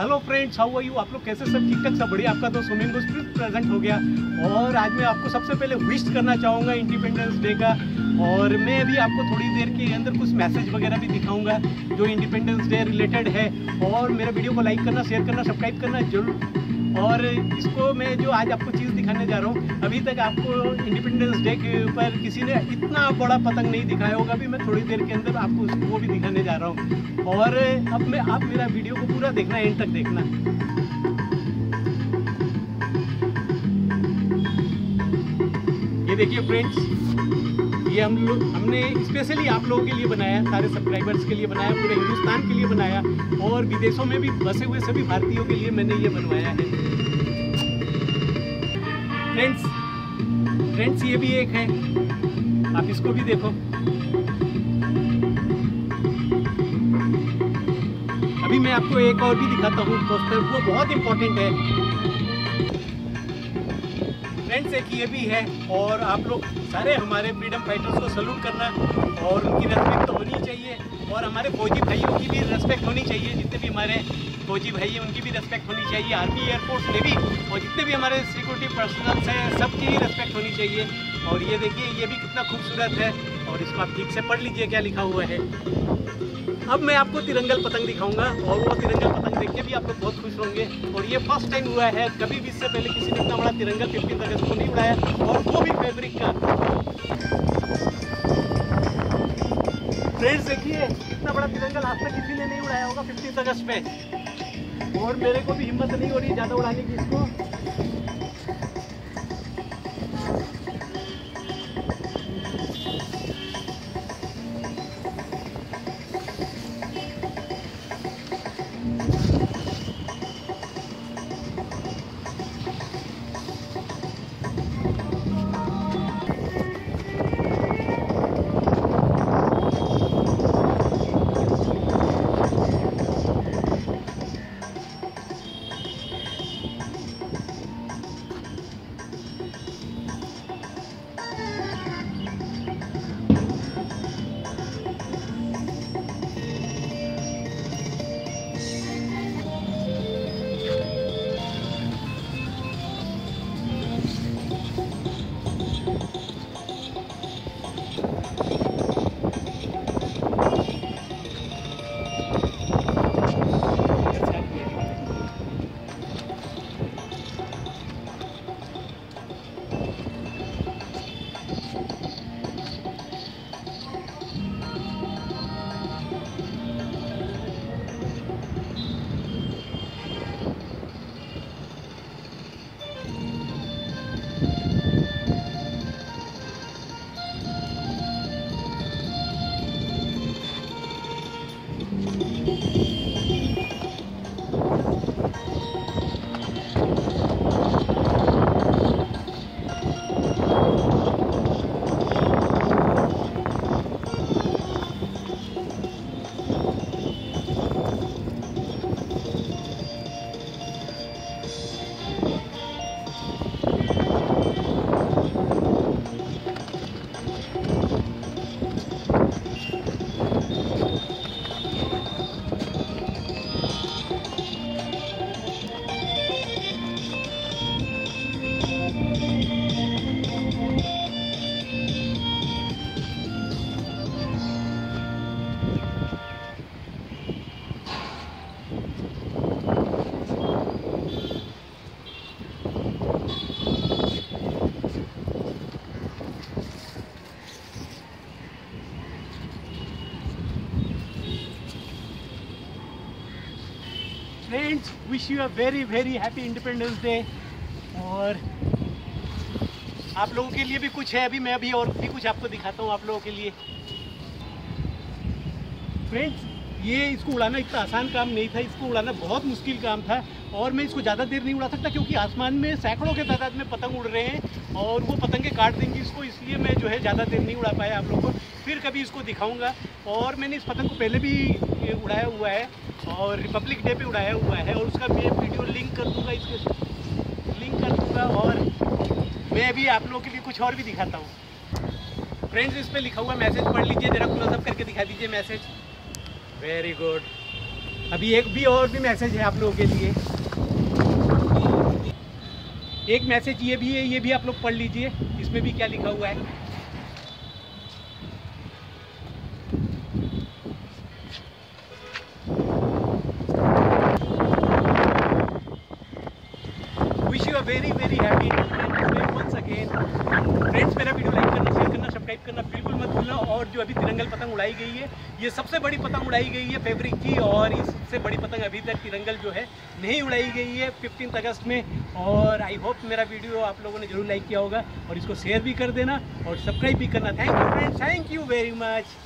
Hello friends how are you आप लोग कैसे सब ठीक ठाक सब बढ़िया? आपका दोस्त सुमिन दोस्त फिर प्रेजेंट हो गया। और आज मैं आपको सबसे पहले विश करना चाहूँगा इंडिपेंडेंस डे का। और मैं अभी आपको थोड़ी देर के अंदर कुछ मैसेज वगैरह भी दिखाऊँगा, जो इंडिपेंडेंस डे रिलेटेड है। और मेरे वीडियो को लाइक करना शेयर करना सब्सक्राइब करना ज़रूर। और इसको मैं जो आज आपको चीज़ दिखाने जा रहा हूँ, अभी तक आपको इंडिपेंडेंस डे के ऊपर किसी ने इतना बड़ा पतंग नहीं दिखाया होगा, अभी मैं थोड़ी देर के अंदर आपको वो भी दिखाने जा रहा हूँ। और अब मैं, आप मेरा वीडियो को पूरा देखना, एंड तक देखना। ये देखिए फ्रेंड्स ये हम लोग, हमने स्पेशली आप लोगों के लिए बनाया, सारे सब्सक्राइबर्स के लिए बनाया, पूरे हिंदुस्तान के लिए बनाया, और विदेशों में भी बसे हुए सभी भारतीयों के लिए मैंने ये बनवाया है। फ्रेंड्स फ्रेंड्स ये भी एक है। आप इसको भी देखो। अभी मैं आपको एक और भी दिखाता हूँ पोस्टर वो बहुत इंपॉर्टेंट है। फ्रेंड्स एक ये भी है, और आप लोग सारे हमारे फ्रीडम फाइटर्स को सलूट करना और उनकी रेस्पेक्ट तो होनी चाहिए, और हमारे फौजी भाइयों की भी रेस्पेक्ट होनी चाहिए, जितने भी हमारे फौजी भाई हैं, उनकी भी रेस्पेक्ट होनी चाहिए आर्मी एयरफोर्स भी और जितने भी हमारे सिक्योरिटी पर्सनल्स हैं, सबकी ही रेस्पेक्ट होनी चाहिए। और ये देखिए, ये भी कितना खूबसूरत है और इसको आप ठीक से पढ़ लीजिए क्या लिखा हुआ है। अब मैं आपको तिरंगल पतंग दिखाऊँगा और वो तिरंगल पतंग देख के भी आप लोग बहुत खुश होंगे। और ये फ़र्स्ट टाइम हुआ है, कभी भी इससे पहले किसी ने इतना बड़ा तिरंगल फिफ्टीन अगस्त को नहीं उड़ाया और वो भी फैब्रिक का। फ्रेंड्स देखिए, इतना बड़ा तिरंगल आज तक किसी ने नहीं उड़ाया होगा फिफ्टीन अगस्त पे और मेरे को भी हिम्मत नहीं हो रही ज़्यादा उड़ाने की इसको। Friends wish you a very very happy independence day और आप लोगों के लिए भी कुछ है, अभी मैं अभी और भी कुछ आपको दिखाता हूँ आप लोगों के लिए। फ्रेंड्स ये इसको उड़ाना इतना आसान काम नहीं था, इसको उड़ाना बहुत मुश्किल काम था और मैं इसको ज़्यादा देर नहीं उड़ा सकता क्योंकि आसमान में सैकड़ों के तादाद में पतंग उड़ रहे हैं और वो पतंगे काट देंगी इसको, इसलिए मैं जो है ज़्यादा देर नहीं उड़ा पाया आप लोगों को। फिर कभी इसको दिखाऊँगा और मैंने इस पतंग को पहले भी उड़ाया हुआ है और रिपब्लिक डे पे उड़ाया हुआ है और उसका मैं वीडियो लिंक कर दूँगा इसके लिंक कर दूँगा और मैं अभी आप लोगों के लिए कुछ और भी दिखाता हूँ। फ्रेंड्स इस पर लिखा हुआ मैसेज पढ़ लीजिए, जरा क्लोजअप करके दिखा दीजिए मैसेज। वेरी गुड अभी एक भी और भी मैसेज है आप लोगों के लिए। एक मैसेज ये भी है, ये भी आप लोग पढ़ लीजिए। इसमें भी क्या लिखा हुआ है? Very very happy once again friends मेरा वीडियो लाइक करना शेयर करना सब्सक्राइब करना बिल्कुल मत भूलना और जो अभी तिरंगल पतंग उड़ाई गई है। ये सबसे बड़ी पतंग उड़ाई गई है फैब्रिक की और इससे बड़ी पतंग अभी तक तिरंगल जो है नहीं उड़ाई गई है फिफ्टीन अगस्त में। और आई होप मेरा वीडियो आप लोगों ने ज़रूर लाइक किया होगा और इसको शेयर भी कर देना और सब्सक्राइब भी करना। Thank you friends thank you very much